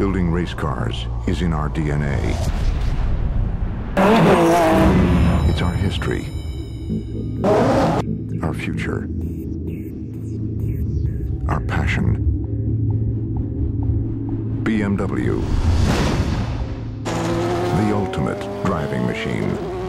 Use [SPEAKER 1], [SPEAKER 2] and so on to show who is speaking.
[SPEAKER 1] Building race cars is in our DNA. It's our history. Our future. Our passion. BMW. The ultimate driving machine.